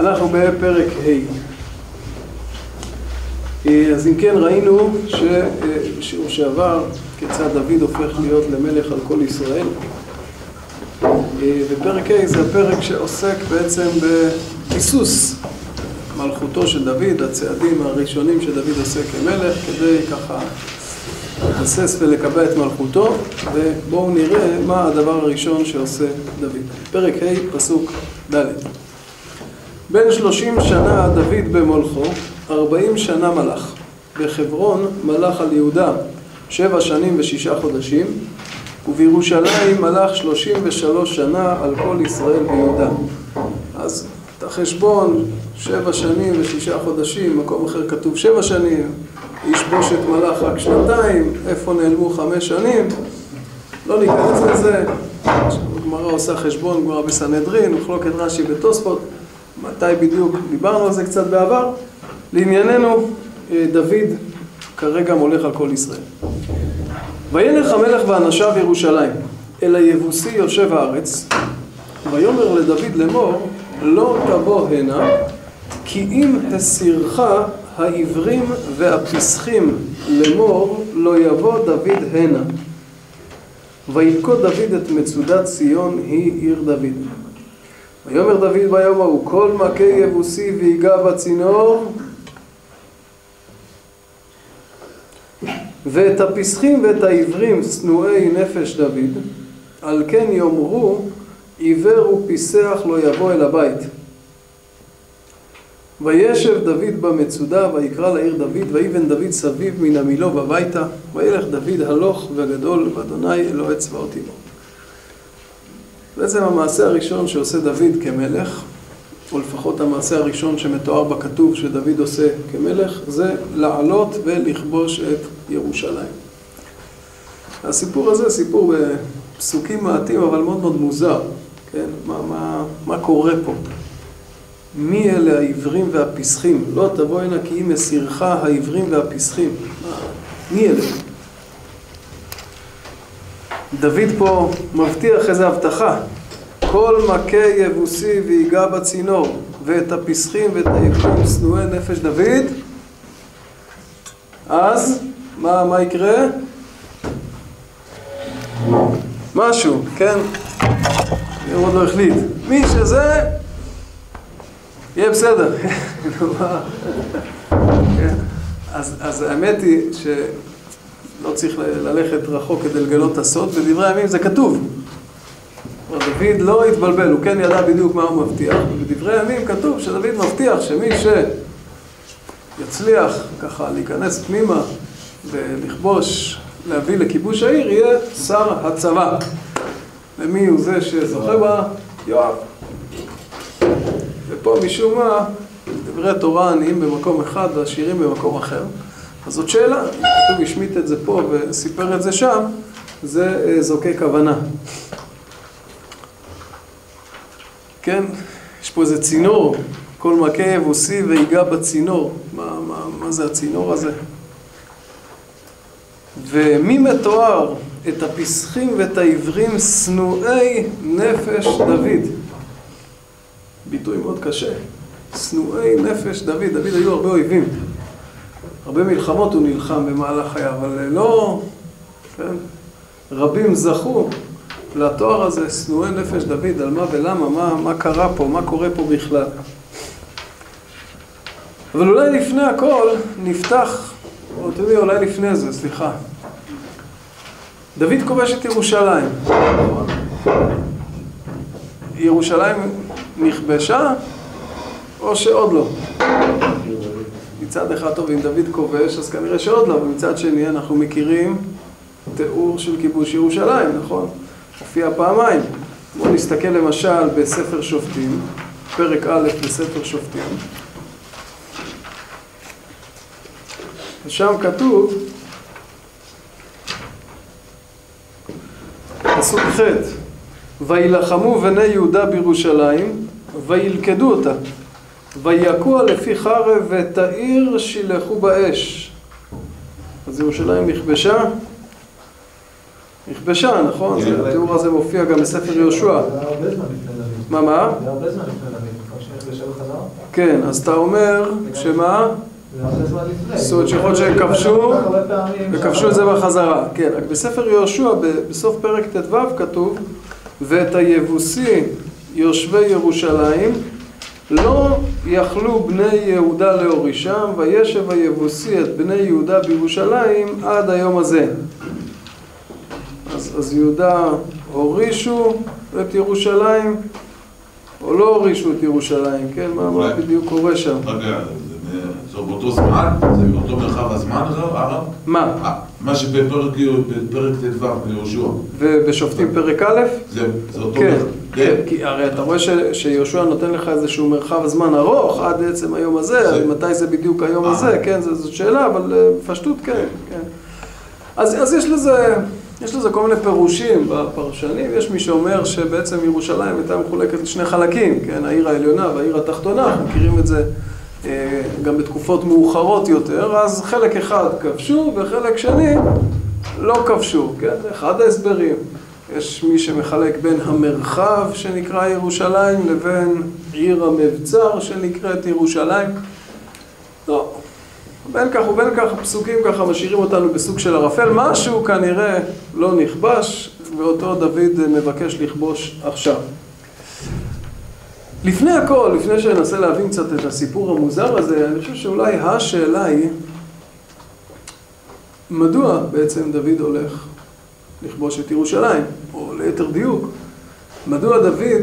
אנחנו בפרק ה'. אז אם כן ראינו בשיעור שעבר כיצד דוד הופך להיות למלך על כל ישראל ופרק ה' זה הפרק שעוסק בעצם בביסוס מלכותו של דוד, הצעדים הראשונים שדוד עושה כמלך כדי ככה לבסס ולקבע את מלכותו ובואו נראה מה הדבר הראשון שעושה דוד. פרק ה' פסוק ד' בן שלושים שנה דוד במולכו, ארבעים שנה מלך. בחברון מלך על יהודה שבע שנים ושישה חודשים, ובירושלים מלך שלושים ושלוש שנה על כל ישראל ויהודה. אז את החשבון, שבע שנים ושישה חודשים, מקום אחר כתוב שבע שנים, איש בושת מלך רק שנתיים, איפה נעלמו חמש שנים? לא ניכנס לזה. הגמרא עושה חשבון, גמרא בסנהדרין, מחלוקת רש"י בתוספות. מתי בדיוק, דיברנו על זה קצת בעבר. לענייננו, דוד כרגע מולך על כל ישראל. וילך המלך ואנשיו ירושלים, אל היבוסי יושב הארץ, ויאמר לדוד לאמור, לא תבוא הנה, כי אם הסירך העברים והפסחים לאמור, לא יבוא דוד הנה. וילכוד דוד את מצודת ציון, היא עיר דוד. ויאמר דוד ביום ההוא, כל מכה יבוסי ויגע בצינור ואת הפסחים ואת העברים שנואי נפש דוד, על כן יאמרו עיוור ופיסח לא יבוא אל הבית. וישב דוד במצודה ויקרא לעיר דוד ויבן דוד סביב מן המילו בביתה וילך דוד הלוך וגדול באדוני אלוהי צבאות עמו. בעצם המעשה הראשון שעושה דוד כמלך, או לפחות המעשה הראשון שמתואר בכתוב שדוד עושה כמלך, זה לעלות ולכבוש את ירושלים. הסיפור הזה סיפור בפסוקים מעטים אבל מאוד מאוד מוזר, כן? מה, מה, מה קורה פה? מי אלה העברים והפסחים? לא תבוא הנה כי אם מסירך העברים והפסחים. מי אלה? דוד פה מבטיח איזו הבטחה. כל מכה יבוסי ויגע בצינור, ואת הפסחים ואת העברים שנואי נפש דוד, אז מה, מה יקרה? משהו, כן? הוא עוד לא החליט. מי שזה, יהיה בסדר. אז, אז האמת היא שלא צריך ללכת רחוק כדי לגלות את הסוד, בדברי הימים זה כתוב. דוד לא התבלבל, הוא כן ידע בדיוק מה הוא מבטיח, ובדברי הימים כתוב שדוד מבטיח שמי שיצליח ככה להיכנס פנימה ולכבוש, להביא לכיבוש העיר, יהיה שר הצבא. ומי הוא זה שזוכה בה? יואב. ופה משום מה, דברי תורה עניים במקום אחד והשירים במקום אחר. אז זאת שאלה, כתוב השמיט את זה פה וסיפר את זה שם, זה זוקי כוונה. כן? יש פה איזה צינור, כל מכה יבוסי ויגע בצינור. מה, מה, מה זה הצינור הזה? ומי מתואר את הפסחים ואת העברים שנואי נפש דוד? ביטוי מאוד קשה. שנואי נפש דוד. דוד היו הרבה אויבים. הרבה מלחמות הוא נלחם במהלך חייו, אבל לא... כן? רבים זכו לתואר הזה, שנואי נפש דוד, על מה ולמה, מה, מה קרה פה, מה קורה פה בכלל. אבל אולי לפני הכל נפתח, או אתם יודעים, אולי לפני זה, סליחה. דוד כובש את ירושלים. ירושלים נכבשה, או שעוד לא? מצד אחד, טוב, אם דוד כובש, אז כנראה שעוד לא, ומצד שני אנחנו מכירים תיאור של כיבוש ירושלים, נכון? הופיע פעמיים. בואו נסתכל למשל בספר שופטים, פרק א' בספר שופטים. ושם כתוב, פסוק ח' וילחמו בני יהודה בירושלים וילכדו אותה ויכוה לפי חרב ואת העיר שילחו באש אז ירושלים נכבשה נכבשה, נכון? התיאור הזה מופיע גם בספר יהושע. מה, מה? זה הרבה זמן לפני דוד. כן, אז אתה אומר שמה? זה הרבה זמן לפני. זאת אומרת שיכול להיות שהם כבשו הרבה פעמים וכבשו את זה בחזרה. כן, רק בספר יהושע, ב- בסוף פרק ט"ו כתוב ואת היבוסי יושבי ירושלים לא יכלו בני יהודה להורישם וישב היבוסי את בני יהודה בירושלים עד היום הזה. אז, אז יהודה הורישו את ירושלים או לא הורישו את ירושלים, כן? מה, מה בדיוק קורה שם? רגע, זה- באותו זמן? זה באותו מרחב הזמן הרב? מה? מה שבפרק בפרק ט"ו ביהושע, ובשופטים פרק א'? זה זה אותו כן, מרחב. כן, כי הרי אתה רואה שיהושע נותן לך איזשהו מרחב זמן ארוך עד עצם היום הזה, זה- אז מתי זה בדיוק היום אה. הזה, כן, זאת שאלה, אבל אה, בפשטות כן, כן. אז אז יש לזה, יש לזה כל מיני פירושים בפרשנים, יש מי שאומר שבעצם ירושלים הייתה מחולקת לשני חלקים, כן, העיר העליונה והעיר התחתונה, אנחנו מכירים את זה גם בתקופות מאוחרות יותר, אז חלק אחד כבשו וחלק שני לא כבשו, כן, אחד ההסברים. יש מי שמחלק בין המרחב שנקרא ירושלים לבין עיר המבצר שנקראת ירושלים. לא, בין כך ובין כך הפסוקים ככה משאירים אותנו בסוג של ערפל, משהו כנראה לא נכבש ואותו דוד מבקש לכבוש עכשיו. לפני הכל, לפני שננסה להבין קצת את הסיפור המוזר הזה, אני חושב שאולי השאלה היא מדוע בעצם דוד הולך לכבוש את ירושלים, או ליתר דיוק, מדוע דוד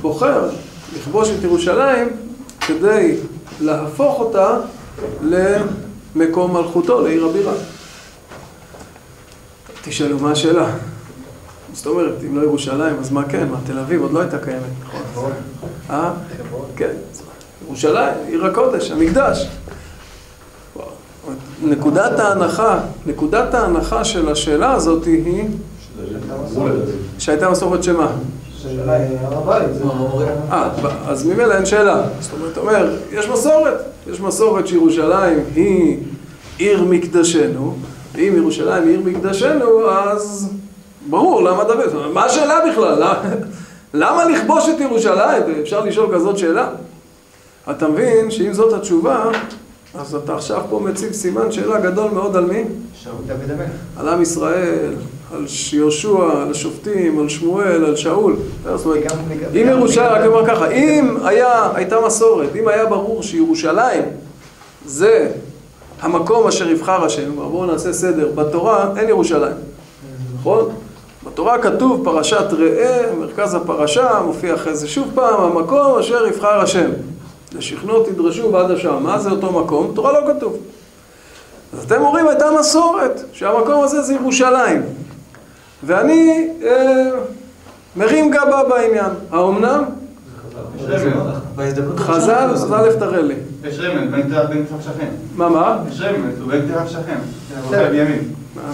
בוחר לכבוש את ירושלים כדי להפוך אותה למקום מלכותו, לעיר הבירה. תשאלו, מה השאלה? זאת אומרת, אם לא ירושלים, אז מה כן? מה, תל אביב עוד לא הייתה קיימת, נכון? אה? כן. ירושלים, עיר הקודש, המקדש. וואו. נקודת ההנחה, נקודת ההנחה של השאלה הזאת היא שהייתה מסורת שמה? של הר הבית. זה- אה, אז ממילא אין שאלה. זאת אומרת, אתה אומר, יש מסורת. יש מסורת שירושלים היא עיר מקדשנו, ואם ירושלים היא עיר מקדשנו, אז ברור, למה דוד? מה השאלה בכלל? למה- לכבוש את ירושלים? אפשר לשאול כזאת שאלה. אתה מבין שאם זאת התשובה, אז אתה עכשיו פה מציב סימן שאלה גדול מאוד על מי? דוד המלך. על עם ישראל, על יהושע, על השופטים, על שמואל, על שאול. זאת אומרת, אם ירושלים, רק אומר ככה, אם היה, הייתה מסורת, אם היה ברור שירושלים זה המקום אשר יבחר השם, בואו נעשה סדר, בתורה אין ירושלים, נכון? בתורה כתוב פרשת ראה, מרכז הפרשה, מופיע אחרי זה שוב פעם, המקום אשר יבחר השם. לשכנו תדרשו ועד השם. מה זה אותו מקום? תורה לא כתוב. אז אתם אומרים, הייתה מסורת, שהמקום הזה זה ירושלים. ואני אה, מרים גבה בעניין. האומנם? חז"ל, אז א' תראה לי. יש רמז, בין תל שכן. מה, מה? יש רמז, הוא בין תל שכן.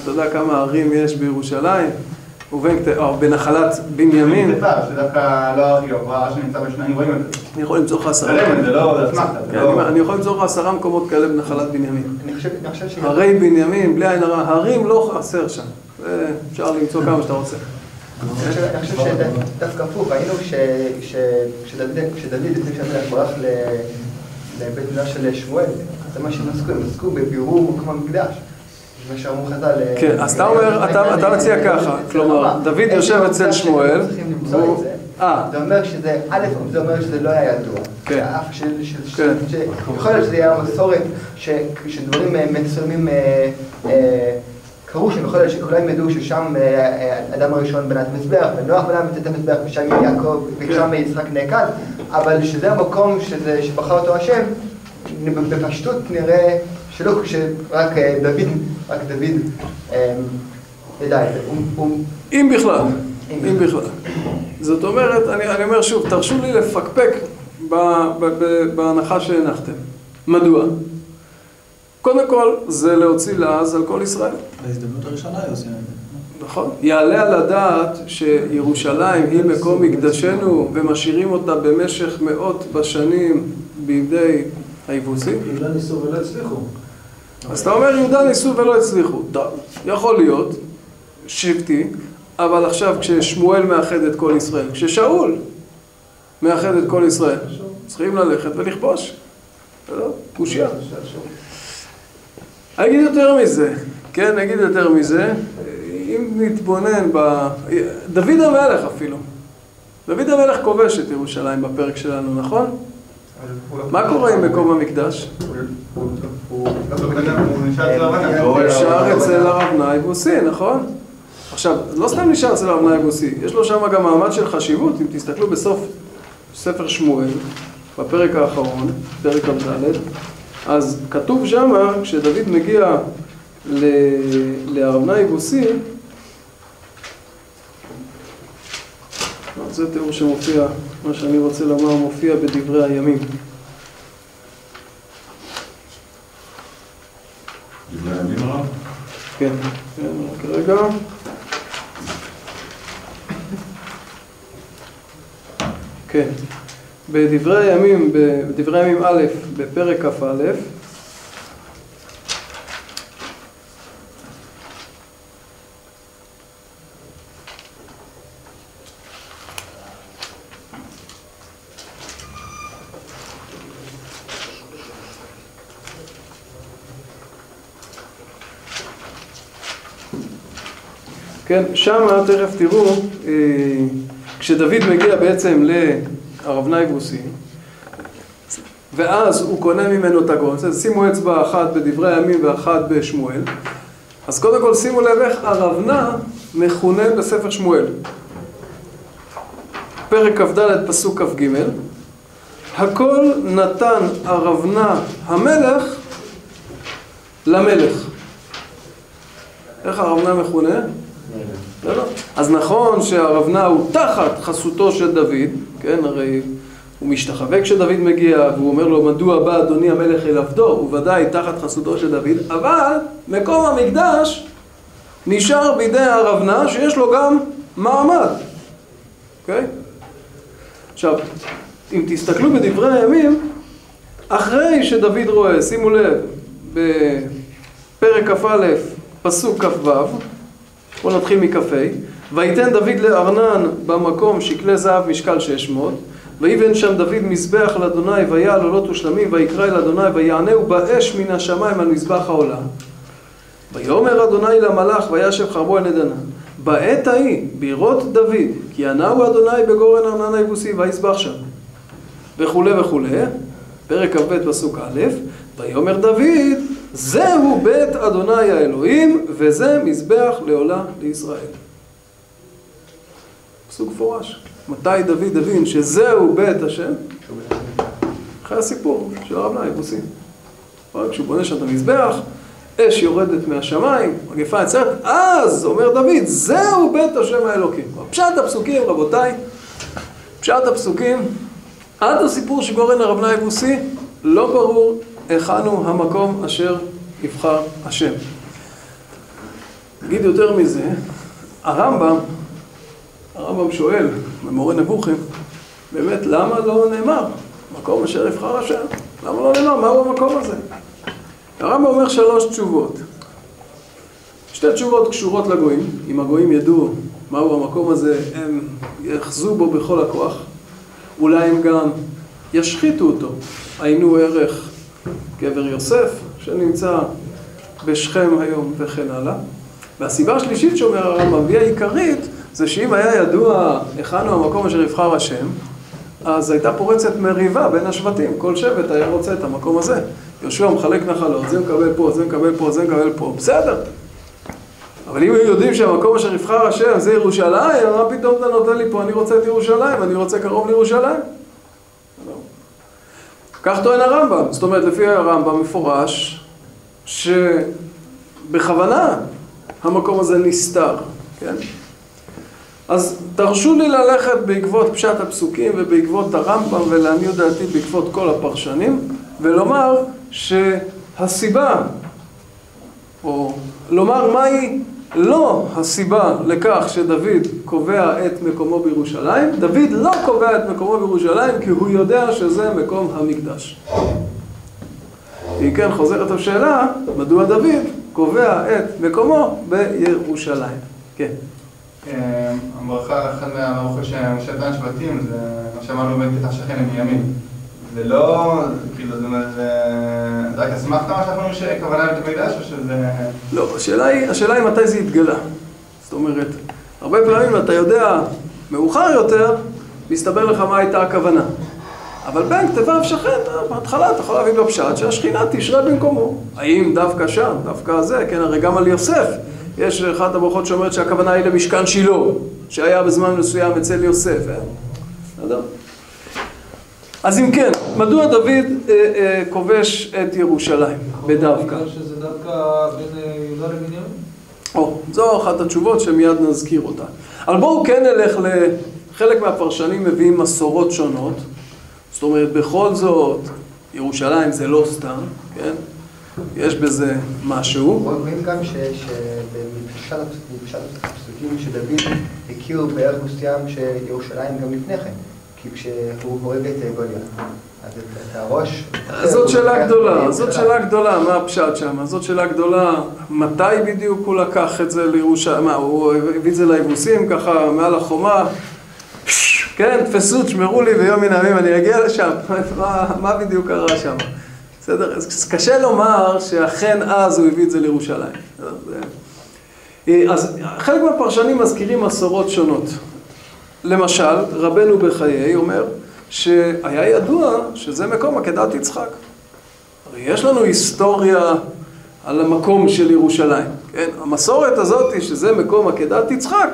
אתה יודע כמה ערים יש בירושלים? ובין, כת- או בנחלת בנימין? זה פער, שדווקא לא הכי גבוה, שנמצא בשניים, רואים את זה. אני יכול למצוא לך עשרה. לא, כן, אני לא... אני יכול למצוא לך עשרה מקומות כאלה בנחלת בנימין. הרי בנימין, בלי עין הרע, הרים לא חסר שם. אפשר למצוא כמה שאתה רוצה. אני חושב- שדווקא הפוך, ראינו כשדוד לפני שהמלך ברח ל- לבית מילה של שמואל, זה מה שהם עסקו, הם עסקו בבירור מקום המקדש. זה מה שאמרו חז"ל. אה, כן, אז אתה אומר, אתה- מציע ככה, כלומר, דוד יושב אצל שמואל, זה. אה. זה אומר שזה, א', זה אומר שזה לא היה ידוע. כן. של- של- כן. להיות שזה היה מסורת, שדברים אה, מסוימים קרו שם, יכול להיות שכולם ידעו ששם האדם הראשון בנה את המזבח, ונוח בנה את המזבח, ושם יעקב, ושם יצחק נעקד, אבל שזה המקום שבחר אותו השם, בפשטות נראה שלא כשרק אה, דוד, רק דוד אה, ידע את זה. אם בכלל, אם בכלל. זאת אומרת, אני, אני אומר שוב, תרשו לי לפקפק ב, ב, ב, בהנחה שהנחתם. מדוע? קודם כל, זה להוציא לעז על כל ישראל. בהזדמנות הראשונה היא עושה את זה. נכון. יעלה על הדעת שירושלים היא מקום מקדשנו ומשאירים אותה במשך מאות בשנים בידי היבוסים? לא ניסו ולא הצליחו. אז אתה אומר יהודה ניסו ולא הצליחו. יכול להיות, שבטי, אבל עכשיו כששמואל מאחד את כל ישראל, כששאול מאחד את כל ישראל. צריכים ללכת ולכבוש. לא, קושייה. אני אגיד יותר מזה, כן, אני אגיד יותר מזה, אם נתבונן ב... דוד המלך אפילו. דוד המלך כובש את ירושלים בפרק שלנו, נכון? מה קורה עם מקום המקדש? הוא נשאר אצל הרב נאי בוסי, נכון? עכשיו, לא סתם נשאר אצל הרב נאי בוסי, יש לו שם גם מעמד של חשיבות, אם תסתכלו בסוף ספר שמואל, בפרק האחרון, פרק כ"ד, אז כתוב שמה, כשדוד מגיע ל- להרב נאי בוסי, זה תיאור שמופיע, מה שאני רוצה לומר מופיע בדברי הימים. דברי הימים הרב? כן, כן, רק רגע. כן, בדברי הימים, בדברי הימים א', בפרק כ"א, כן, שמה תכף תראו, אה, כשדוד מגיע בעצם להרב נייבוסי, ואז הוא קונה ממנו את הגון, אז שימו אצבע אחת בדברי הימים ואחת בשמואל, אז קודם כל שימו לב איך ארבנה מכונה בספר שמואל. פרק כ"ד פסוק כ"ג הכל נתן ארבנה המלך למלך. איך ארבנה מכונה? לא, לא. אז נכון שהרבנה הוא תחת חסותו של דוד, כן, הרי הוא משתחווה כשדוד מגיע, והוא אומר לו, מדוע בא אדוני המלך אל עבדו, הוא ודאי תחת חסותו של דוד, אבל מקום המקדש נשאר בידי הרבנה שיש לו גם מעמד, אוקיי? עכשיו, אם תסתכלו בדברי הימים, אחרי שדוד רואה, שימו לב, בפרק כ"א, פסוק כ"ו, בואו נתחיל מכ"ה. ויתן דוד לארנן במקום שקלי זהב משקל 600, ויבן שם דוד מזבח לאדוני ויעל עולות ושלמים ויקרא אל אדוני ויענהו באש מן השמיים על מזבח העולה. ויאמר אדוני למלאך וישב חרבו על נדנה. בעת ההיא בראות דוד כי ענהו אדוני בגורן ארנן היבוסי ויזבח שם. וכולי וכולי. פרק כ"ב פסוק א', ויאמר דוד זהו בית אדוני האלוהים וזה מזבח לעולה לישראל. פסוק מפורש. מתי דוד הבין שזהו בית השם? אחרי הסיפור של הרב נאי בוסי. רק כשהוא בונה שם את המזבח, אש יורדת מהשמיים, מגפה יצרת, אז אומר דוד, זהו בית השם האלוקים. פשט הפסוקים, רבותיי, פשט הפסוקים, עד הסיפור שגורן הרב בוסי, לא ברור היכן הוא המקום אשר יבחר השם. נגיד יותר מזה, הרמב"ם, הרמב"ם שואל במורה נבוכים, באמת למה לא נאמר מקום אשר יבחר השם? למה לא נאמר מהו המקום הזה? הרמב"ם אומר שלוש תשובות. שתי תשובות קשורות לגויים, אם הגויים ידעו מהו המקום הזה, הם יאחזו בו בכל הכוח. אולי הם גם ישחיתו אותו. היינו ערך גבר יוסף, שנמצא בשכם היום וכן הלאה. והסיבה השלישית שאומר הרמב"ם, והיא העיקרית, זה שאם היה ידוע היכן הוא המקום אשר יבחר השם, אז הייתה פורצת מריבה בין השבטים. כל שבט היה רוצה את המקום הזה. יהושע מחלק נחלות, זה מקבל פה, זה מקבל פה, זה מקבל פה, בסדר. אבל אם היו יודעים שהמקום אשר יבחר השם זה ירושלים, מה פתאום אתה נותן לי פה, אני רוצה את ירושלים, אני רוצה קרוב לירושלים. כך טוען הרמב"ם, זאת אומרת לפי הרמב"ם מפורש שבכוונה המקום הזה נסתר, כן? אז תרשו לי ללכת בעקבות פשט הפסוקים ובעקבות הרמב"ם ולעניות דעתי בעקבות כל הפרשנים ולומר שהסיבה, או לומר מהי לא הסיבה לכך שדוד קובע את מקומו בירושלים, דוד לא קובע את מקומו בירושלים כי הוא יודע שזה מקום המקדש. אם כן חוזרת השאלה, מדוע דוד קובע את מקומו בירושלים? כן. אה, הברכה, אחד מהברכה שמשה טען שבטים, זה מה שאמרנו בין פתח שכן למימין. זה לא, כאילו, זאת אומרת, רק אסמכתה מה שאנחנו אומרים שכוונה לבית המקדש, או שזה... לא, השאלה היא, השאלה היא מתי זה התגלה. זאת אומרת, הרבה פעמים אתה יודע, מאוחר יותר, מסתבר לך מה הייתה הכוונה. אבל בין כתביו שכן, בהתחלה אתה יכול להבין בפשט שהשכינה תשרה במקומו. האם דווקא שם, דווקא זה, כן, הרי גם על יוסף. יש אחת הברכות שאומרת שהכוונה היא למשכן שילה, שהיה בזמן מסוים אצל יוסף. אה? בסדר? אז אם כן, מדוע דוד אה, אה, כובש את ירושלים בדווקא? בגלל שזה דווקא בין אה, יהודה לבנימין? או, זו אחת התשובות שמיד נזכיר אותה. אבל בואו כן נלך לחלק מהפרשנים מביאים מסורות שונות. זאת אומרת, בכל זאת, ירושלים זה לא סתם, כן? יש בזה משהו. רואים גם שבפשט הפסוקים שדוד הכיר בערך מסוים שירושלים גם לפני כן, כי כשהוא הורג את גוליית, אז את הראש... זאת שאלה גדולה, זאת בירושלים. שאלה גדולה, מה הפשט שם? זאת שאלה גדולה, מתי בדיוק הוא לקח את זה לירושלים? מה, הוא הביא את זה ליבוסים ככה מעל החומה? כן, תפסו, תשמרו לי ביום מן הימים, אני אגיע לשם. מה, בדיוק קרה שם? בסדר? אז קשה לומר שאכן אז הוא הביא את זה לירושלים. אז חלק מהפרשנים מזכירים מסורות שונות. למשל, רבנו בחיי אומר שהיה ידוע שזה מקום עקדת יצחק. הרי יש לנו היסטוריה על המקום של ירושלים, כן? המסורת הזאת שזה מקום עקדת יצחק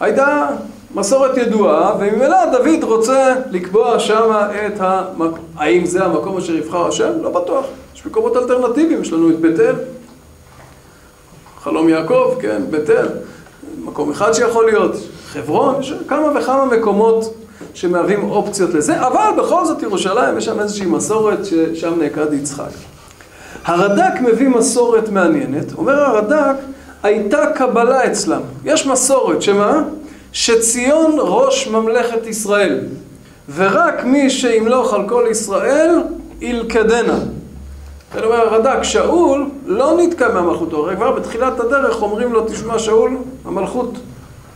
הייתה מסורת ידועה, וממילא דוד רוצה לקבוע שם את המקום. האם זה המקום אשר יבחר השם? לא בטוח. יש מקומות אלטרנטיביים, יש לנו את בית אל, חלום יעקב, כן, בית אל, מקום אחד שיכול להיות, חברון, יש כמה וכמה מקומות שמהווים אופציות לזה, אבל בכל זאת ירושלים, יש שם איזושהי מסורת ששם נעקד יצחק. הרד"ק מביא מסורת מעניינת, אומר הרד"ק, הייתה קבלה אצלם. יש מסורת, שמה? שציון ראש ממלכת ישראל, ורק מי שימלוך על כל ישראל, ילכדנה. כן אומר הרד"ק, שאול לא נתקע מהמלכותו, הרי כבר בתחילת הדרך אומרים לו, תשמע שאול, המלכות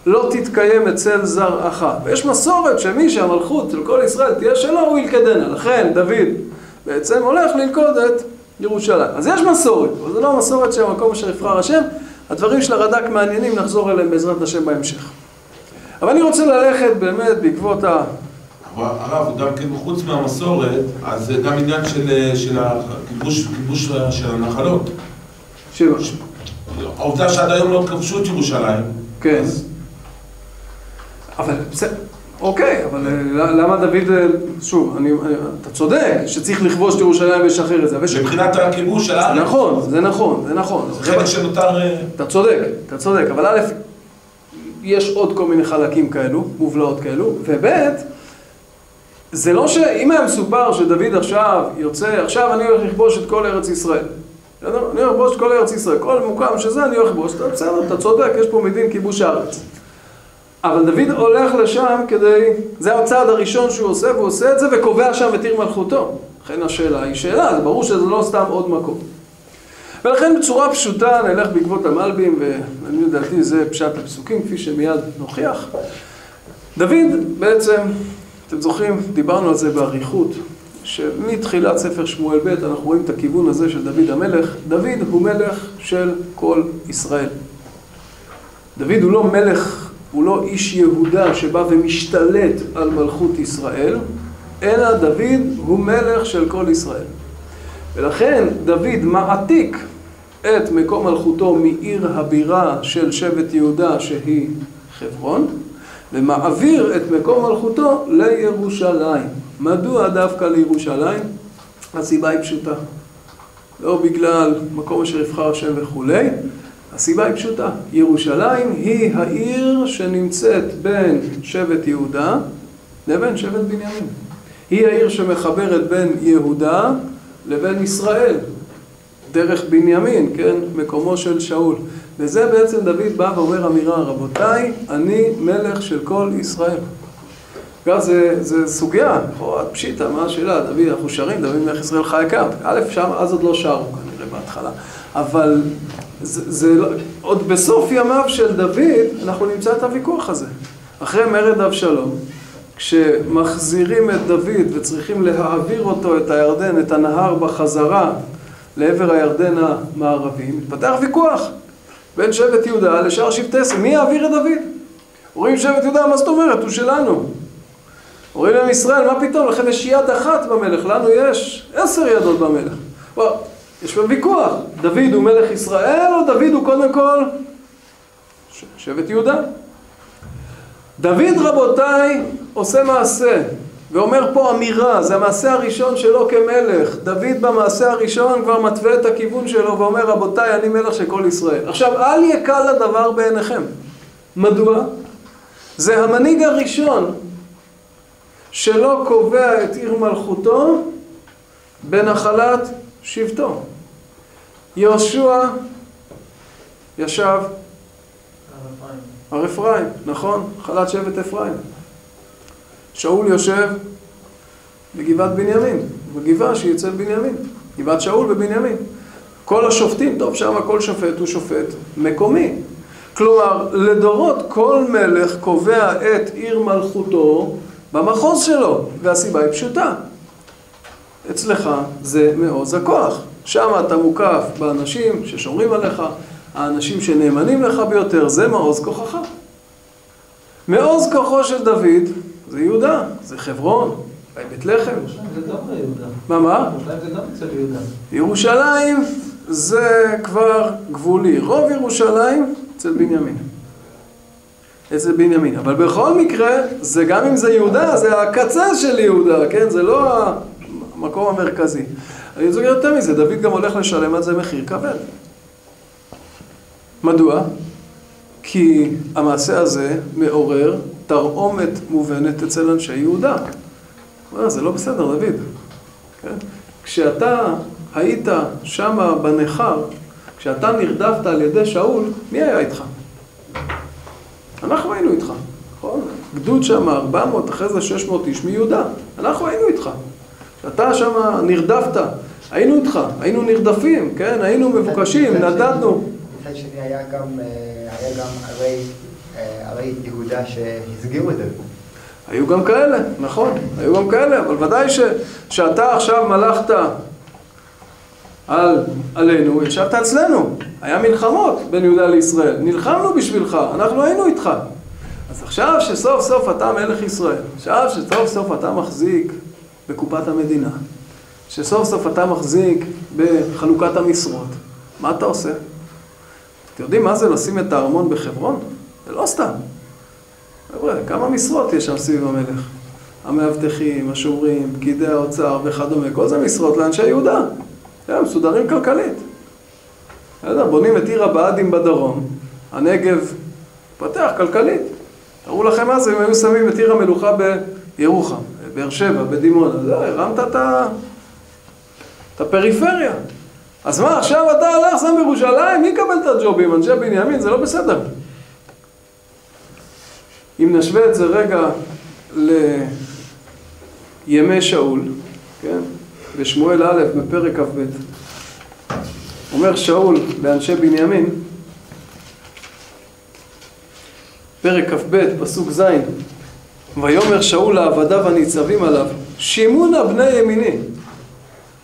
לא תתקיים אצל זרעך. ויש מסורת שמי שהמלכות של כל ישראל תהיה שלו, הוא ילכדנה. לכן דוד בעצם הולך ללכוד את ירושלים. אז יש מסורת, אבל זה לא מסורת של המקום אשר יבחר השם. הדברים של הרד"ק מעניינים, נחזור אליהם בעזרת השם בהמשך. אבל אני רוצה ללכת באמת בעקבות ה... הרב, גם כן חוץ מהמסורת, אז זה גם עניין של, של הכיבוש, כיבוש של הנחלות. שבע. העובדה שעד היום לא כבשו את ירושלים. כן. אז אבל בסדר, אוקיי, אבל אה, למה דוד, אה, שוב, אני, אני- אתה צודק שצריך לכבוש את ירושלים ולשחרר את זה, מבחינת הכיבוש של זה הארץ, נכון, זה נכון, זה נכון. זה חלק שנותר... אה, אתה צודק, אתה צודק, אבל א', יש עוד כל מיני חלקים כאלו, מובלעות כאלו, וב', זה לא ש... אם היה מסופר שדוד עכשיו יוצא, עכשיו אני הולך לכבוש את כל ארץ ישראל. אני הולך לכבוש את כל ארץ ישראל, כל מוקם שזה אני הולך לכבוש, בסדר, אתה צודק, יש פה מדין כיבוש הארץ. אבל דוד הולך לשם כדי, זה הצעד הראשון שהוא עושה, והוא עושה את זה וקובע שם את עיר מלכותו. לכן השאלה היא שאלה, זה ברור שזה לא סתם עוד מקום. ולכן בצורה פשוטה נלך בעקבות המלבים, ואני לדעתי זה פשט הפסוקים, כפי שמיד נוכיח. דוד בעצם, אתם זוכרים, דיברנו על זה באריכות, שמתחילת ספר שמואל ב' אנחנו רואים את הכיוון הזה של דוד המלך. דוד הוא מלך של כל ישראל. דוד הוא לא מלך, הוא לא איש יהודה שבא ומשתלט על מלכות ישראל, אלא דוד הוא מלך של כל ישראל. ולכן דוד מעתיק את מקום מלכותו מעיר הבירה של שבט יהודה שהיא חברון, ומעביר את מקום מלכותו לירושלים. מדוע דווקא לירושלים? הסיבה היא פשוטה. לא בגלל מקום אשר יבחר השם וכולי, הסיבה היא פשוטה. ירושלים היא העיר שנמצאת בין שבט יהודה לבין שבט בנימין. היא העיר שמחברת בין יהודה לבין ישראל, דרך בנימין, כן? מקומו של שאול. וזה בעצם דוד בא ואומר אמירה, רבותיי, אני מלך של כל ישראל. אגב, זה, זה סוגיה, לכאורה פשיטה, מה השאלה? דוד, אנחנו שרים, דוד מלך ישראל חי קם. א', שם, אז עוד לא שרו כנראה בהתחלה. אבל זה, זה לא, עוד בסוף ימיו של דוד, אנחנו נמצא את הוויכוח הזה. אחרי מרד אבשלום, כשמחזירים את דוד וצריכים להעביר אותו, את הירדן, את הנהר בחזרה לעבר הירדן המערבי, מתפתח ויכוח בין שבט יהודה לשאר שבטי עשרה. מי יעביר את דוד? אומרים שבט יהודה, מה זאת אומרת? הוא שלנו. אומרים להם ישראל, מה פתאום? לכם יש יד אחת במלך, לנו יש עשר ידות במלך. וואו, יש פה ויכוח, דוד הוא מלך ישראל או דוד הוא קודם כל ש- שבט יהודה? דוד רבותיי עושה מעשה ואומר פה אמירה, זה המעשה הראשון שלו כמלך. דוד במעשה הראשון כבר מתווה את הכיוון שלו ואומר רבותיי אני מלך של כל ישראל. עכשיו אל יקל הדבר בעיניכם. מדוע? זה המנהיג הראשון שלא קובע את עיר מלכותו בנחלת שבטו. יהושע ישב הר אפרים, נכון? נחלת שבט אפרים. שאול יושב בגבעת בנימין, בגבעה שהיא אצל בנימין, גבעת שאול בבנימין. כל השופטים, טוב, שם כל שופט הוא שופט מקומי. כלומר, לדורות כל מלך קובע את עיר מלכותו במחוז שלו, והסיבה היא פשוטה. אצלך זה מעוז הכוח. שם אתה מוקף באנשים ששומרים עליך, האנשים שנאמנים לך ביותר, זה מעוז כוחך. מעוז כוחו של דוד זה יהודה, זה חברון, אולי בית לחם. ירושלים זה גם ביהודה. מה, מה? ירושלים זה גם אצל יהודה. ירושלים זה כבר גבולי. רוב ירושלים אצל בנימין. אצל בנימין. אבל בכל מקרה, זה גם אם זה יהודה, זה הקצה של יהודה, כן? זה לא המקום המרכזי. אני להגיד יותר מזה, דוד גם הולך לשלם על זה מחיר כבד. מדוע? כי המעשה הזה מעורר תרעומת מובנת אצל אנשי יהודה. אומר, זה לא בסדר, דוד. כן? כשאתה היית שמה בניכר, כשאתה נרדפת על ידי שאול, מי היה איתך? אנחנו היינו איתך, נכון? גדוד שם 400, אחרי זה 600 איש מיהודה. אנחנו היינו איתך. כשאתה שם נרדפת, היינו איתך, היינו נרדפים, כן? היינו מבוקשים, נדדנו. מצד שני היה גם, אה, היה גם ערי, אה, ערי יהודה שהסגירו את זה. היו גם כאלה, נכון, היו גם כאלה, אבל ודאי ש, שאתה עכשיו מלכת על, עלינו, ישבת אצלנו. היה מלחמות בין יהודה לישראל, נלחמנו בשבילך, אנחנו היינו איתך. אז עכשיו שסוף סוף אתה מלך ישראל, עכשיו שסוף סוף אתה מחזיק בקופת המדינה, שסוף סוף אתה מחזיק בחלוקת המשרות, מה אתה עושה? אתם יודעים מה זה לשים את הארמון בחברון? זה לא סתם. חבר'ה, כמה משרות יש שם סביב המלך? המאבטחים, השומרים, פקידי האוצר וכדומה, כל זה משרות לאנשי יהודה. הם מסודרים כלכלית. בסדר, בונים את עיר הבה"דים בדרום, הנגב פתח כלכלית. תראו לכם מה זה אם היו שמים את עיר המלוכה בירוחם, בבאר שבע, בדימונה. זה, הרמת. את הפריפריה. אז מה, עכשיו אתה הלך, שם בירושלים, מי יקבל את הג'ובים? אנשי בנימין, זה לא בסדר. אם נשווה את זה רגע לימי שאול, כן? בשמואל א' בפרק כ"ב, אומר שאול לאנשי בנימין, פרק כ"ב, פסוק ז', ויאמר שאול לעבדיו הניצבים עליו, שימונה בני ימיני,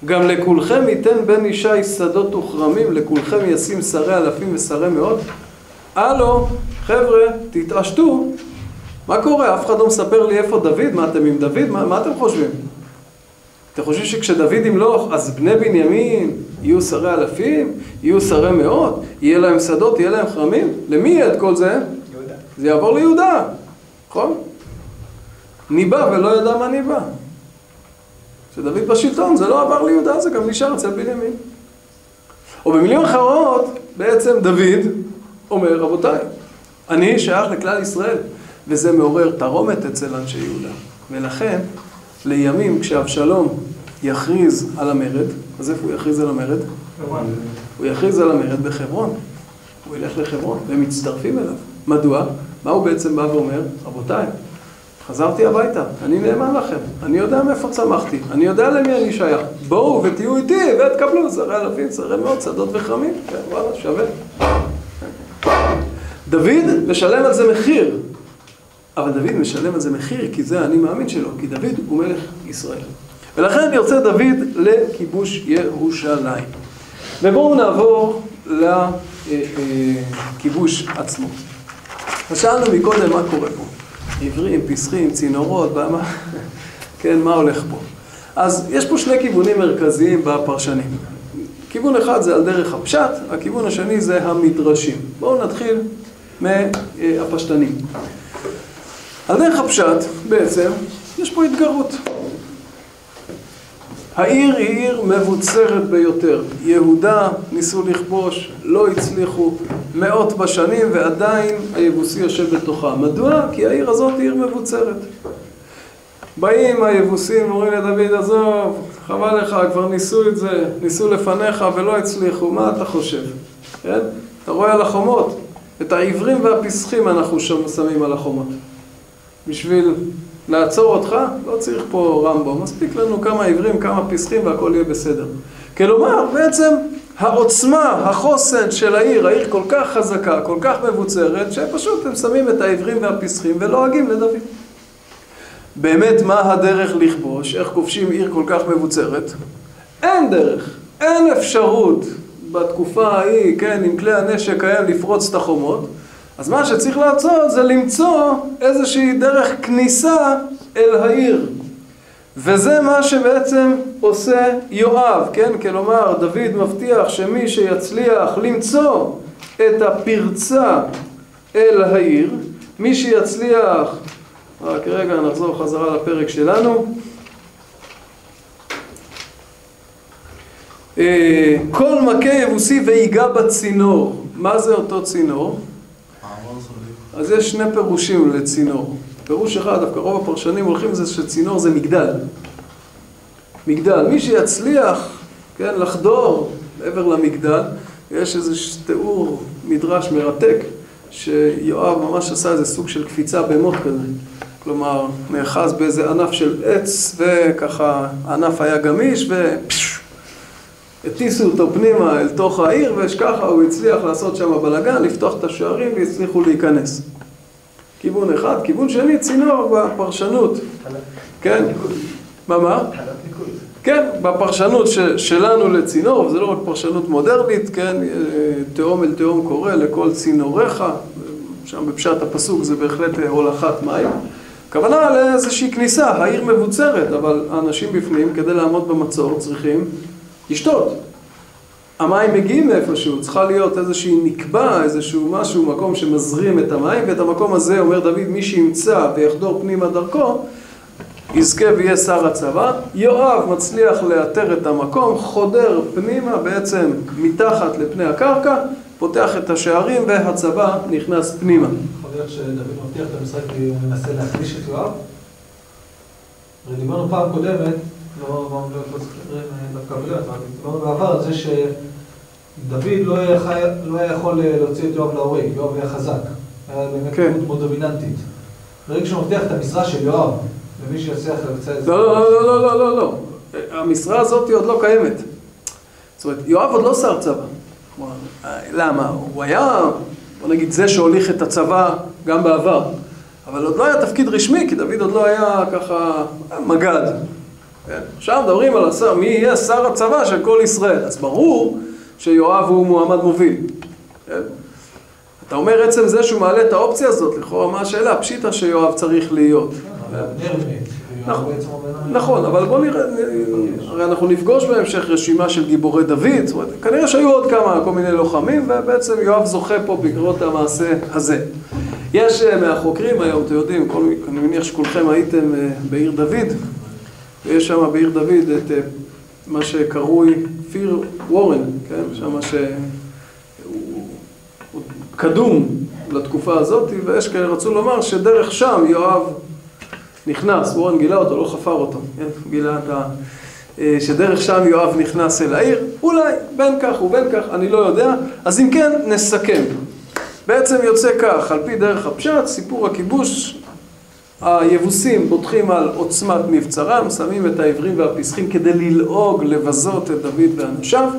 גם לכולכם ייתן בן ישי שדות וכרמים, לכולכם ישים שרי אלפים ושרי מאות. הלו, חבר'ה, תתעשתו, מה קורה? אף אחד לא מספר לי איפה דוד? מה אתם עם דוד? מה, מה אתם חושבים? אתם חושבים שכשדוד ימלוך, אז בני בנימין יהיו שרי אלפים? יהיו שרי מאות? יהיה להם שדות? יהיה להם חרמים? למי יהיה את כל זה? יהודה. זה יעבור ליהודה, נכון? ניבא ולא ידע מה ניבא. כשדוד בשלטון זה לא עבר ליהודה, זה גם נשאר אצל בנימין. או במילים אחרות, בעצם דוד אומר, רבותיי, אני שייך לכלל ישראל, וזה מעורר תרעומת אצל אנשי יהודה. ולכן, לימים כשאבשלום יכריז על המרד, אז איפה הוא יכריז על המרד? הוא יכריז על המרד בחברון. הוא ילך לחברון, והם מצטרפים אליו. מדוע? מה הוא בעצם בא ואומר? רבותיי, חזרתי הביתה, אני נאמן לכם, אני יודע מאיפה צמחתי, אני יודע למי אני שייך. בואו ותהיו איתי ותקבלו זרי אלפים, זרי מאות, שדות וחמים. כן, וואלה, שווה. דוד משלם על זה מחיר, אבל דוד משלם על זה מחיר כי זה האני מאמין שלו, כי דוד הוא מלך ישראל. ולכן יוצא דוד לכיבוש ירושלים. ובואו נעבור לכיבוש עצמו. אז שאלנו מקודם מה קורה פה. עברים, פסחים, צינורות, מה, כן, מה הולך פה? אז יש פה שני כיוונים מרכזיים בפרשנים. כיוון אחד זה על דרך הפשט, הכיוון השני זה המדרשים. בואו נתחיל מהפשטנים. על דרך הפשט, בעצם, יש פה התגרות. העיר היא עיר מבוצרת ביותר. יהודה ניסו לכבוש, לא הצליחו מאות בשנים ועדיין היבוסי יושב בתוכה. מדוע? כי העיר הזאת היא עיר מבוצרת. באים היבוסים ואומרים לדוד, עזוב, חבל לך, כבר ניסו את זה, ניסו לפניך ולא הצליחו, מה אתה חושב? כן? אתה רואה על החומות, את העברים והפסחים אנחנו שם שמים על החומות. בשביל לעצור אותך, לא צריך פה רמבו, מספיק לנו כמה עברים, כמה פסחים והכל יהיה בסדר. כלומר, בעצם העוצמה, החוסן של העיר, העיר כל כך חזקה, כל כך מבוצרת, שפשוט הם שמים את העברים והפסחים ולועגים לדוד. באמת, מה הדרך לכבוש? איך כובשים עיר כל כך מבוצרת? אין דרך, אין אפשרות בתקופה ההיא, כן, עם כלי הנשק ההם לפרוץ את החומות. אז מה שצריך לעשות זה למצוא איזושהי דרך כניסה אל העיר. וזה מה שבעצם עושה יואב, כן? כלומר, דוד מבטיח שמי שיצליח למצוא את הפרצה אל העיר, מי שיצליח, רק רגע נחזור חזרה לפרק שלנו. אה, כל מכה יבוסי ויגע בצינור. מה זה אותו צינור? אז יש שני פירושים לצינור. פירוש אחד, דווקא רוב הפרשנים הולכים לזה שצינור זה מגדל. מגדל. מי שיצליח, כן, לחדור מעבר למגדל, יש איזה תיאור מדרש מרתק, שיואב ממש עשה איזה סוג של קפיצה במות כזה. כלומר, נאחז באיזה ענף של עץ, וככה הענף היה גמיש, ופשש, הטיסו אותו פנימה אל תוך העיר, וככה הוא הצליח לעשות שם בלאגן, לפתוח את השערים והצליחו להיכנס. כיוון אחד. כיוון שני, צינור בפרשנות. כן? מה מה? כן, בפרשנות ש, שלנו לצינור, וזה לא רק פרשנות מודרנית, כן, תהום אל תהום קורא לכל צינוריך, שם בפשט הפסוק זה בהחלט הולכת מים. הכוונה לאיזושהי כניסה, העיר מבוצרת, אבל האנשים בפנים, כדי לעמוד במצור, צריכים לשתות. המים מגיעים מאיפשהו, צריכה להיות איזושהי נקבע, איזשהו משהו, מקום שמזרים את המים, ואת המקום הזה, אומר דוד, מי שימצא ויחדור פנימה דרכו, יזכה ויהיה שר הצבא. יואב מצליח לאתר את המקום, חודר פנימה, בעצם מתחת לפני הקרקע, פותח את השערים והצבא נכנס פנימה. יכול להיות שדוד מבטיח את המשחק כי הוא מנסה להחליש את יואב? הרי דיברנו פעם קודמת, לא לא זוכרים דווקא בגלל, אבל דיברנו בעבר על זה שדוד לא היה לא היה יכול להוציא את יואב להורג, יואב היה חזק, היה באמת כן. דמות מאוד דומיננטית. ברגע שהוא מבטיח את המשרה של יואב, ומי שיצליח לבצע את זה... לא, לא, לא, לא, לא, לא, לא. המשרה הזאת עוד לא קיימת. זאת אומרת, יואב עוד לא שר צבא. כלומר, למה? הוא היה, בוא נגיד, זה שהוליך את הצבא גם בעבר. אבל עוד לא היה תפקיד רשמי, כי דוד עוד לא היה ככה מג"ד. כן? עכשיו מדברים על השר, מי יהיה שר הצבא של כל ישראל. אז ברור שיואב הוא מועמד מוביל. כן? אתה אומר עצם זה שהוא מעלה את האופציה הזאת, לכאורה מה השאלה? פשיטה שיואב צריך להיות. נכון. נכון, אבל בוא נראה, הרי אנחנו נפגוש בהמשך רשימה של גיבורי דוד, זאת אומרת, כנראה שהיו עוד כמה, כל מיני לוחמים, ובעצם יואב זוכה פה בעקבות המעשה הזה. יש אה, מהחוקרים היום, אתם יודעים, אני מניח שכולכם הייתם אה, בעיר דוד, ויש שם בעיר דוד את אה, מה שקרוי פיר וורן, כן? שם שהוא הוא קדום לתקופה הזאת, ויש כאלה רצו לומר שדרך שם יואב נכנס, וורן גילה אותו, לא חפר אותו, כן? גילה את ה... אה, שדרך שם יואב נכנס אל העיר, אולי בין כך ובין כך, אני לא יודע, אז אם כן, נסכם. בעצם יוצא כך, על פי דרך הפשט, סיפור הכיבוש היבוסים בוטחים על עוצמת מבצרם, שמים את העברים והפסחים כדי ללעוג, לבזות את דוד ואנשיו.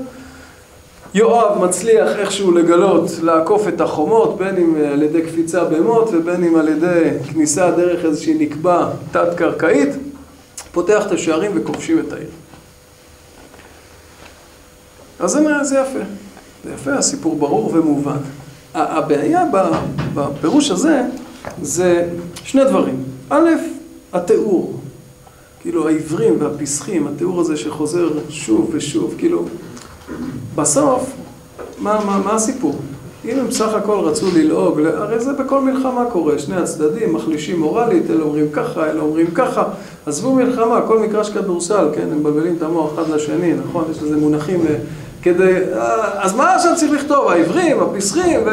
יואב מצליח איכשהו לגלות, לעקוף את החומות, בין אם על ידי קפיצה במוט ובין אם על ידי כניסה דרך איזושהי נקבה תת-קרקעית, פותח את השערים וכובשים את העיר. אז זה, זה יפה. זה יפה, הסיפור ברור ומובן. הבעיה בפירוש הזה זה שני דברים. א', התיאור. כאילו העברים והפסחים, התיאור הזה שחוזר שוב ושוב, כאילו, בסוף, מה, מה, מה הסיפור? אם הם בסך הכל רצו ללעוג, הרי זה בכל מלחמה קורה, שני הצדדים מחלישים מורלית, אלה אומרים ככה, אלה אומרים ככה, עזבו מלחמה, כל מגרש כדורסל, כן, הם מבלבלים את המוח אחד לשני, נכון? יש לזה מונחים כדי... אז מה עכשיו צריך לכתוב? העברים, הפסחים, ו...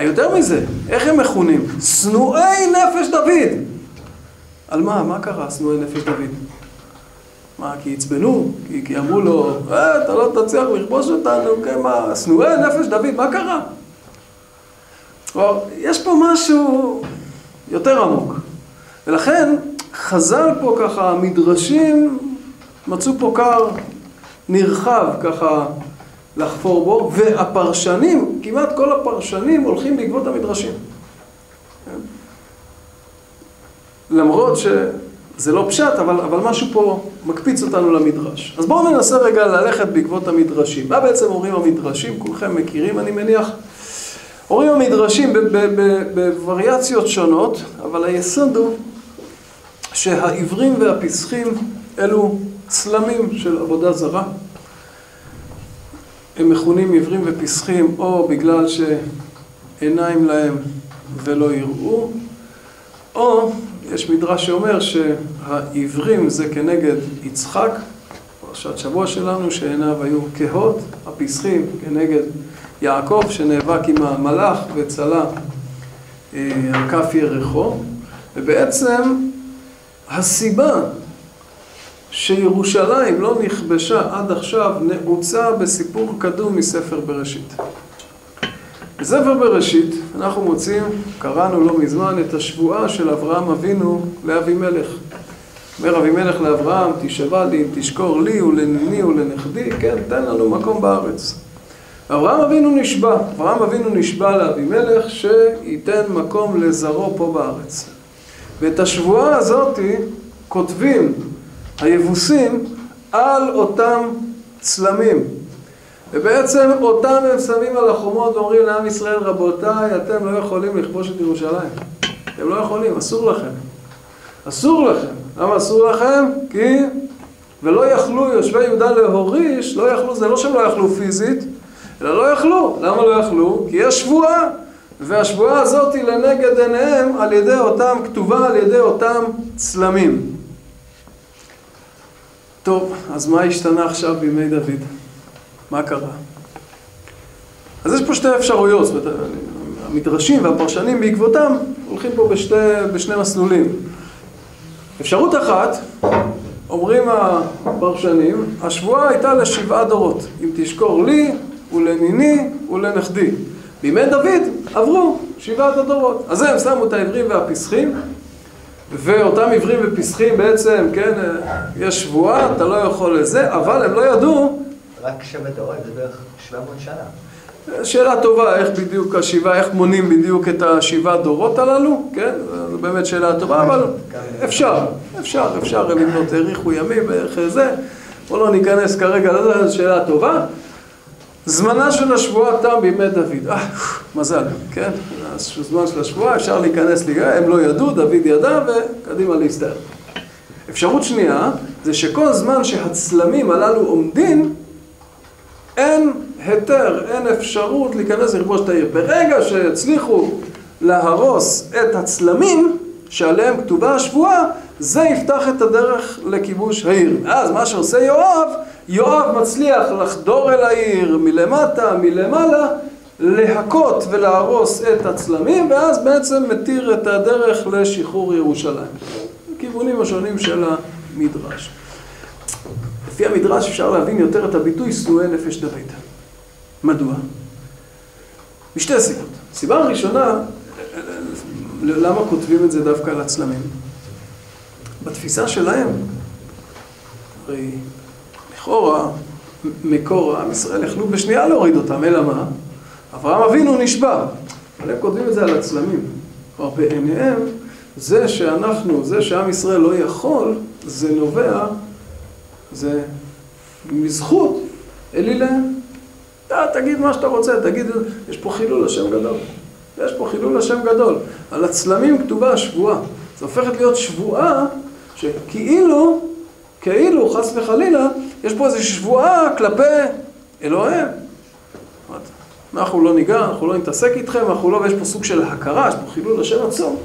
היותר מזה, איך הם מכונים? שנואי נפש דוד! על מה? מה קרה שנואי נפש דוד? מה, כי עצבנו? כי, כי אמרו לו, אה, אתה לא תצליח לכבוש אותנו, כן, מה, שנואי נפש דוד, מה קרה? כלומר, יש פה משהו יותר עמוק. ולכן, חז"ל פה ככה, המדרשים מצאו פה קר נרחב ככה לחפור בו, והפרשנים, כמעט כל הפרשנים הולכים בעקבות המדרשים. למרות שזה לא פשט, אבל, אבל משהו פה מקפיץ אותנו למדרש. אז בואו ננסה רגע ללכת בעקבות המדרשים. מה בעצם אומרים המדרשים? כולכם מכירים, אני מניח. אומרים המדרשים בווריאציות שונות, אבל היסוד הוא שהעברים והפסחים אלו צלמים של עבודה זרה. הם מכונים עברים ופסחים או בגלל שעיניים להם ולא יראו, או יש מדרש שאומר שהעברים זה כנגד יצחק, פרשת שבוע שלנו שעיניו היו כהות, הפסחים כנגד יעקב שנאבק עם המלאך וצלה אה, על כף ירחו, ובעצם הסיבה שירושלים לא נכבשה עד עכשיו נעוצה בסיפור קדום מספר בראשית. בספר בראשית אנחנו מוצאים, קראנו לא מזמן, את השבועה של אברהם אבינו לאבימלך. אומר אבימלך לאברהם, תשבע לי, תשקור לי ולניני ולנכדי, כן, תן לנו מקום בארץ. אברהם אבינו נשבע, אברהם אבינו נשבע לאבימלך שייתן מקום לזרעו פה בארץ. ואת השבועה הזאתי כותבים היבוסים על אותם צלמים. ובעצם אותם הם שמים על החומות ואומרים לעם ישראל, רבותיי, אתם לא יכולים לכבוש את ירושלים. אתם לא יכולים, אסור לכם. אסור לכם. למה אסור לכם? כי ולא יכלו יושבי יהודה להוריש, לא יכלו, זה לא שהם לא יכלו פיזית, אלא לא יכלו. למה לא יכלו? כי יש שבועה. והשבועה הזאת היא לנגד עיניהם על ידי אותם, כתובה על ידי אותם צלמים. טוב, אז מה השתנה עכשיו בימי דוד? מה קרה? אז יש פה שתי אפשרויות, זאת אומרת, המדרשים והפרשנים בעקבותם הולכים פה בשתי, בשני מסלולים. אפשרות אחת, אומרים הפרשנים, השבועה הייתה לשבעה דורות, אם תשקור לי ולניני ולנכדי. בימי דוד עברו שבעת הדורות. אז הם שמו את העברים והפסחים, ואותם עברים ופסחים בעצם, כן, יש שבועה, אתה לא יכול לזה, אבל הם לא ידעו... רק שבע דורות, זה בערך 700 שנה. שאלה טובה, איך בדיוק השבעה, איך מונים בדיוק את השבעה דורות הללו, כן? זו באמת שאלה טובה, אבל אפשר, אפשר, אפשר לבנות, האריכו ימים בערך זה, בואו לא ניכנס כרגע לזה, זו שאלה טובה. זמנה של השבועה תם בימי דוד. אה, מזל, כן? הזמן של השבועה, אפשר להיכנס ליגה, הם לא ידעו, דוד ידע, וקדימה להסתער. אפשרות שנייה, זה שכל זמן שהצלמים הללו עומדים, אין היתר, אין אפשרות להיכנס לכבוש את העיר. ברגע שהצליחו להרוס את הצלמים שעליהם כתובה השבועה, זה יפתח את הדרך לכיבוש העיר. אז מה שעושה יואב, יואב מצליח לחדור אל העיר מלמטה, מלמעלה, להכות ולהרוס את הצלמים, ואז בעצם מתיר את הדרך לשחרור ירושלים. כיוונים השונים של המדרש. לפי המדרש אפשר להבין יותר את הביטוי שנואי נפש דוד. מדוע? משתי סיבות. סיבה ראשונה, למה כותבים את זה דווקא על הצלמים? בתפיסה שלהם, הרי לכאורה, מקור עם ישראל יכלו בשנייה להוריד אותם, אלא מה? אברהם אבינו נשבע, אבל הם כותבים את זה על הצלמים. כלומר, בעיניהם, זה שאנחנו, זה שעם ישראל לא יכול, זה נובע, זה מזכות אלילהם. אתה תגיד מה שאתה רוצה, תגיד, יש פה חילול השם גדול. יש פה חילול השם גדול. על הצלמים כתובה השבועה. זה הופכת להיות שבועה שכאילו, כאילו, חס וחלילה, יש פה איזושהי שבועה כלפי אלוהים. אנחנו לא ניגע, אנחנו לא נתעסק איתכם, אנחנו לא, ויש פה סוג של הכרה, יש פה חילול השם עצום.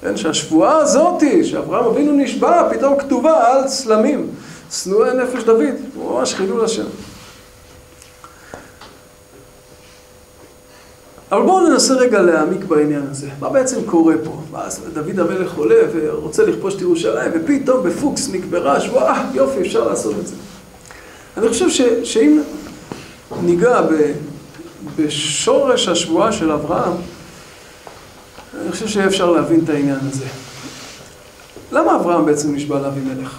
כן, שהשבועה הזאתי, שאברהם אבינו נשבע, פתאום כתובה על צלמים. שנואי נפש דוד, ממש חילול השם. אבל בואו ננסה רגע להעמיק בעניין הזה. מה בעצם קורה פה? ואז דוד המלך עולה ורוצה לכבוש את ירושלים, ופתאום בפוקס נקברה השבועה, אה, יופי, אפשר לעשות את זה. אני חושב ש, שאם ניגע ב, בשורש השבועה של אברהם, אני חושב שאי אפשר להבין את העניין הזה. למה אברהם בעצם נשבע לאבימלך?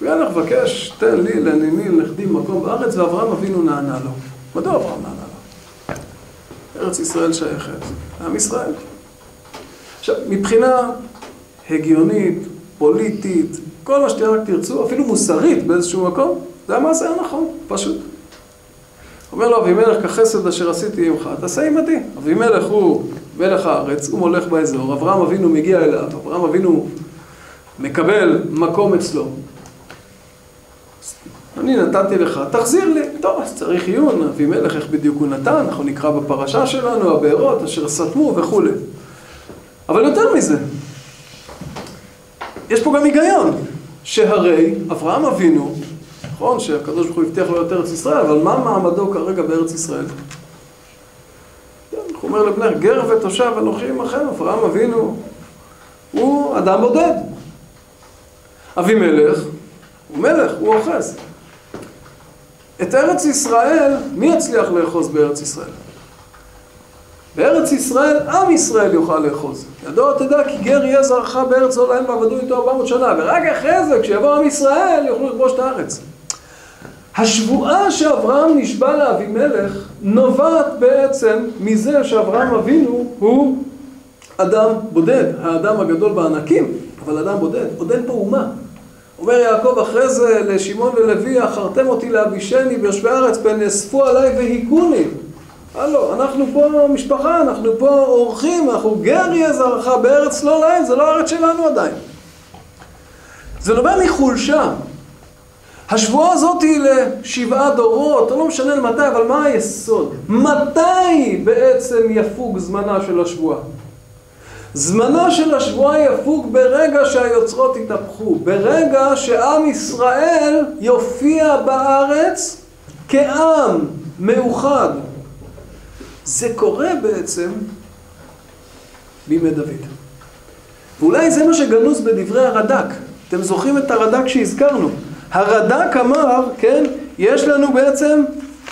הוא היה לך לבקש, תן לי, לניני, לנכדי מקום בארץ, ואברהם אבינו נענה לו. מדוע אברהם נענה? ארץ ישראל שייכת לעם ישראל. עכשיו, מבחינה הגיונית, פוליטית, כל מה שתרק תרצו, אפילו מוסרית באיזשהו מקום, זה המעשה הנכון, פשוט. אומר לו אבימלך, כחסד אשר עשיתי עמך, תעשה עמדי. אבימלך הוא מלך הארץ, הוא מולך באזור, אברהם אבינו מגיע אליו, אברהם אבינו מקבל מקום אצלו. אני נתתי לך, תחזיר לי. טוב, אז צריך עיון, אבימלך איך בדיוק הוא נתן, אנחנו נקרא בפרשה שלנו, הבארות אשר סתמו וכולי. אבל יותר מזה, יש פה גם היגיון, שהרי אברהם אבינו, נכון שהקדוש ברוך הוא הבטיח לו את ארץ ישראל, אבל מה מעמדו כרגע בארץ ישראל? הוא אומר לבני, גר ותושב אנוכי עמכם, אברהם אבינו הוא אדם בודד. אבימלך הוא מלך, הוא אוחז. את ארץ ישראל, מי יצליח לאחוז בארץ ישראל? בארץ ישראל, עם ישראל יוכל לאחוז. ידוע תדע כי גר יהיה זרעך בארץ לא להם ועבדו איתו 400 שנה, ורק אחרי זה, כשיבוא עם ישראל, יוכלו לכבוש את הארץ. השבועה שאברהם נשבע לאבימלך נובעת בעצם מזה שאברהם אבינו הוא אדם בודד, האדם הגדול בענקים, אבל אדם בודד, עוד אין פה אומה. אומר יעקב אחרי זה לשמעון ולוי, אחרתם אותי להבישני ביושבי הארץ, פן נאספו עליי והיכוני. הלו, אנחנו פה משפחה, אנחנו פה אורחים, אנחנו גר יהיה זרעך בארץ לא להם, זה לא הארץ שלנו עדיין. זה נובע מחולשה. השבועה הזאת היא לשבעה דורות, לא משנה למתי, אבל מה היסוד? מתי בעצם יפוג זמנה של השבועה? זמנה של השבועה יפוג ברגע שהיוצרות יתהפכו, ברגע שעם ישראל יופיע בארץ כעם מאוחד. זה קורה בעצם בימי דוד. ואולי זה מה שגנוז בדברי הרד"ק. אתם זוכרים את הרד"ק שהזכרנו? הרד"ק אמר, כן, יש לנו בעצם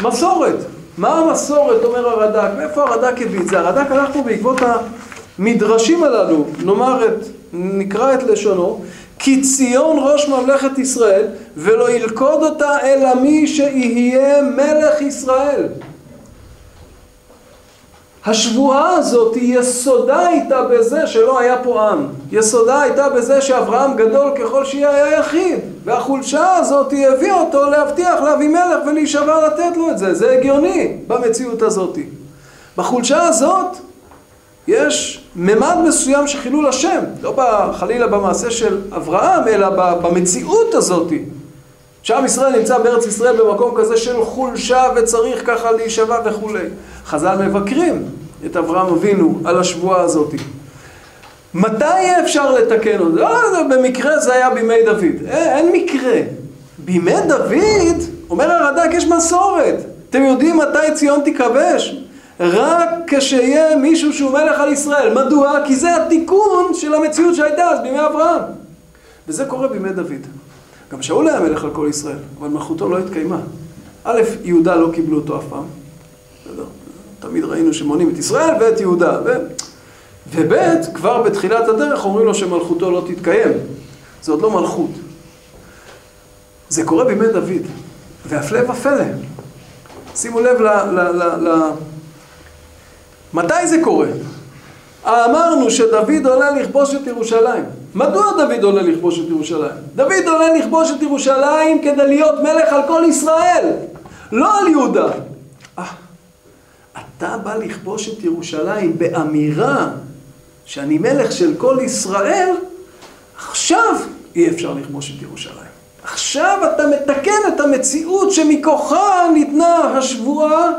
מסורת. מה המסורת, אומר הרד"ק? מאיפה הרד"ק הביא את זה? הרד"ק הלך פה בעקבות המדרשים הללו, נאמר את, נקרא את לשונו, כי ציון ראש ממלכת ישראל, ולא ילכוד אותה אלא מי שיהיה מלך ישראל. השבועה הזאת, יסודה הייתה בזה שלא היה פה עם. יסודה הייתה בזה שאברהם גדול ככל שיהיה היה יחיד. והחולשה הזאת הביאה אותו להבטיח לאבימלך ולהישבע לתת לו את זה. זה הגיוני במציאות הזאת. בחולשה הזאת יש ממד מסוים של חילול השם. לא חלילה במעשה של אברהם, אלא במציאות הזאת. שעם ישראל נמצא בארץ ישראל במקום כזה של חולשה וצריך ככה להישבע וכולי. חז"ל מבקרים את אברהם אבינו על השבועה הזאת. מתי אפשר לתקן אותו? לא, במקרה זה היה בימי דוד. אין, אין מקרה. בימי דוד, אומר הרד"ק, יש מסורת. אתם יודעים מתי ציון תיכבש? רק כשיהיה מישהו שהוא מלך על ישראל. מדוע? כי זה התיקון של המציאות שהייתה אז בימי אברהם. וזה קורה בימי דוד. גם שאול היה מלך על כל ישראל, אבל מלכותו לא התקיימה. א', יהודה לא קיבלו אותו אף פעם. בסדר? תמיד ראינו שמונים את ישראל ואת יהודה. ו... וב' כבר בתחילת הדרך אומרים לו שמלכותו לא תתקיים. זה עוד לא מלכות. זה קורה בימי דוד, והפלא ופלא. שימו לב ל... ל, ל, ל מתי זה קורה? אמרנו שדוד עולה לכבוש את ירושלים. מדוע דוד עולה לכבוש את ירושלים? דוד עולה לכבוש את ירושלים כדי להיות מלך על כל ישראל, לא על יהודה. אה, אתה בא לכבוש את ירושלים באמירה שאני מלך של כל ישראל, עכשיו אי אפשר לכבוש את ירושלים. עכשיו אתה מתקן את המציאות שמכוחה ניתנה השבועה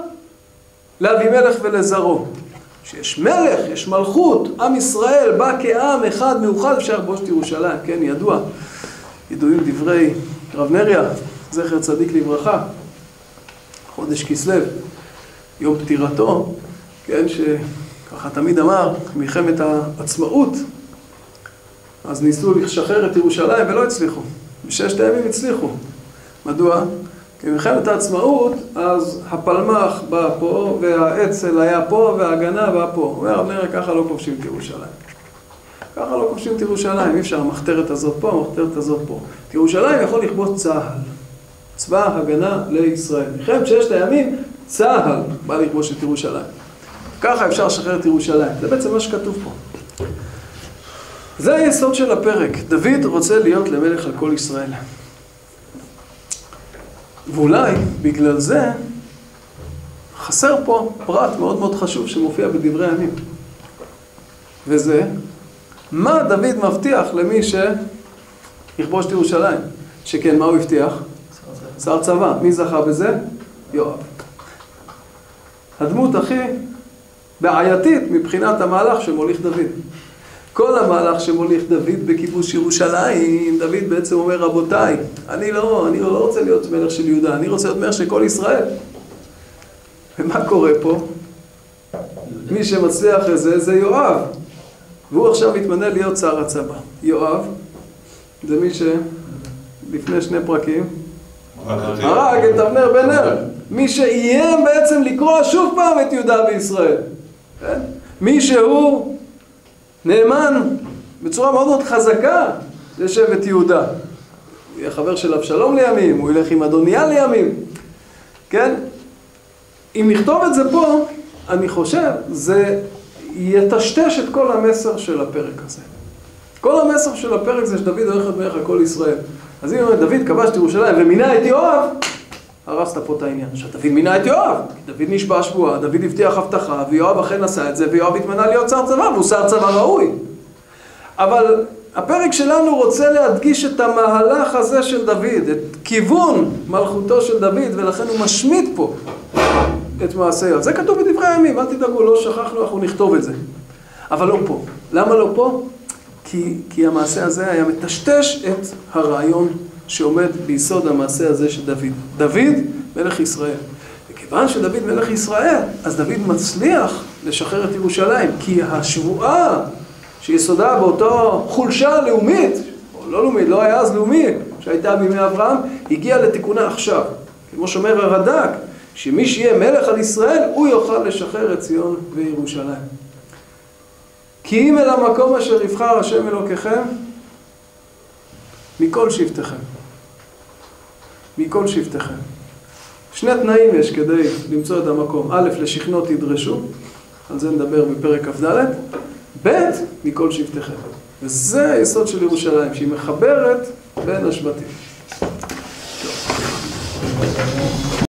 לאבימלך ולזרעו. שיש מלך, יש מלכות, עם ישראל בא כעם אחד מאוחד, אפשר לכבוש את ירושלים, כן, ידוע. ידועים דברי רב נריה, זכר צדיק לברכה, חודש כסלו, יום פטירתו, כן, שככה תמיד אמר, מלחמת העצמאות, אז ניסו לשחרר את ירושלים ולא הצליחו. בששת הימים הצליחו. מדוע? במלחמת העצמאות, אז הפלמ"ח בא פה, והאצ"ל היה פה, וההגנה באה פה. אומר, אבנר, ככה לא כובשים את ירושלים. ככה לא כובשים את ירושלים, אי אפשר, המחתרת הזאת פה, המחתרת הזאת פה. את ירושלים יכול לכבוש צה"ל. צבא הגנה לישראל. מלחמת ששת הימים, צה"ל בא לכבוש את ירושלים. ככה אפשר לשחרר את ירושלים. זה בעצם מה שכתוב פה. זה היסוד של הפרק. דוד רוצה להיות למלך על כל ישראל. ואולי בגלל זה חסר פה פרט מאוד מאוד חשוב שמופיע בדברי הימים. וזה, מה דוד מבטיח למי שיכבוש את ירושלים? שכן, מה הוא הבטיח? שר צבא. מי זכה בזה? יואב. הדמות הכי בעייתית מבחינת המהלך שמוליך דוד. כל המהלך שמוליך דוד בכיבוש ירושלים, דוד בעצם אומר, רבותיי, אני לא, אני לא רוצה להיות מלך של יהודה, אני רוצה להיות מלך של כל ישראל. ומה קורה פה? מי שמצליח לזה זה יואב. והוא עכשיו מתמנה להיות שר הצבא. יואב זה מי שלפני שני פרקים הרג את אבנר בן נר. מי שאיים בעצם לקרוע שוב פעם את יהודה וישראל. כן? מי שהוא נאמן בצורה מאוד מאוד חזקה לשבט יהודה. הוא יהיה חבר של אבשלום לימים, הוא ילך עם אדוניה לימים, כן? אם נכתוב את זה פה, אני חושב, זה יטשטש את כל המסר של הפרק הזה. כל המסר של הפרק זה שדוד הולך להיות מלך על כל ישראל. אז אם דוד כבש את ירושלים ומינה את יואב, הרסת פה את העניין. עכשיו, דוד מינה את יואב, דוד נשבע שבועה, דוד הבטיח הבטחה, ויואב אכן עשה את זה, ויואב התמנה להיות שר צבא, והוא שר צבא ראוי. אבל הפרק שלנו רוצה להדגיש את המהלך הזה של דוד, את כיוון מלכותו של דוד, ולכן הוא משמיט פה את מעשה יואב. זה כתוב בדברי הימים, אל תדאגו, לא שכחנו, אנחנו נכתוב את זה. אבל לא פה. למה לא פה? כי, כי המעשה הזה היה מטשטש את הרעיון שעומד ביסוד המעשה הזה של דוד. דוד, מלך ישראל. וכיוון שדוד מלך ישראל, אז דוד מצליח לשחרר את ירושלים, כי השבועה שיסודה באותו חולשה לאומית, או לא לאומית, לא היה אז לאומי, שהייתה בימי אברהם, הגיעה לתיקונה עכשיו. כמו שאומר הרד"ק, שמי שיהיה מלך על ישראל, הוא יוכל לשחרר את ציון וירושלים. כי אם אל המקום אשר יבחר השם אלוקיכם, מכל שבטיכם. מכל שבטיכם. שני תנאים יש כדי למצוא את המקום. א', לשכנו תדרשו, על זה נדבר בפרק כ"ד, ב', מכל שבטיכם. וזה היסוד של ירושלים, שהיא מחברת בין השבטים. טוב.